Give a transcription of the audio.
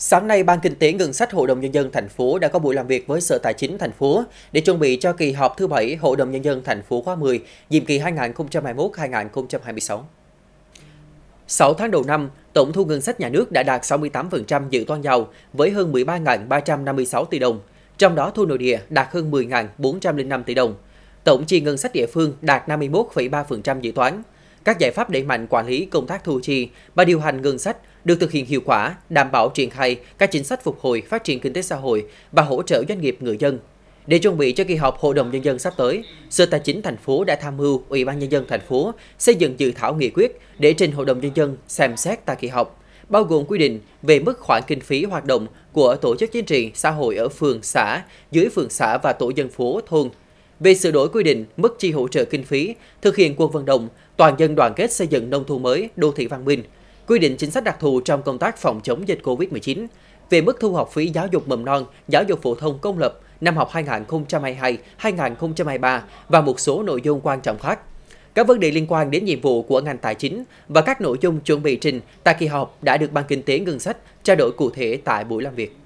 Sáng nay, Ban Kinh tế Ngân sách Hội đồng Nhân dân thành phố đã có buổi làm việc với Sở Tài chính thành phố để chuẩn bị cho kỳ họp thứ bảy Hội đồng Nhân dân thành phố khóa 10, nhiệm kỳ 2021-2026. 6 tháng đầu năm, tổng thu ngân sách nhà nước đã đạt 68% dự toán giàu với hơn 13.356 tỷ đồng, trong đó thu nội địa đạt hơn 10.405 tỷ đồng. Tổng chi ngân sách địa phương đạt 51,3% dự toán. Các giải pháp đẩy mạnh quản lý công tác thu chi và điều hành ngân sách được thực hiện hiệu quả, đảm bảo triển khai các chính sách phục hồi phát triển kinh tế xã hội và hỗ trợ doanh nghiệp người dân. Để chuẩn bị cho kỳ họp Hội đồng nhân dân sắp tới, Sở Tài chính thành phố đã tham mưu Ủy ban nhân dân thành phố xây dựng dự thảo nghị quyết để trình Hội đồng nhân dân xem xét tại kỳ họp, bao gồm quy định về mức khoản kinh phí hoạt động của tổ chức chính trị xã hội ở phường xã, dưới phường xã và tổ dân phố thôn về sửa đổi quy định mức chi hỗ trợ kinh phí thực hiện cuộc vận động toàn dân đoàn kết xây dựng nông thôn mới, đô thị văn minh, quy định chính sách đặc thù trong công tác phòng chống dịch COVID-19, về mức thu học phí giáo dục mầm non, giáo dục phổ thông công lập năm học 2022-2023 và một số nội dung quan trọng khác. Các vấn đề liên quan đến nhiệm vụ của ngành tài chính và các nội dung chuẩn bị trình tại kỳ họp đã được Ban Kinh tế Ngân sách trao đổi cụ thể tại buổi làm việc.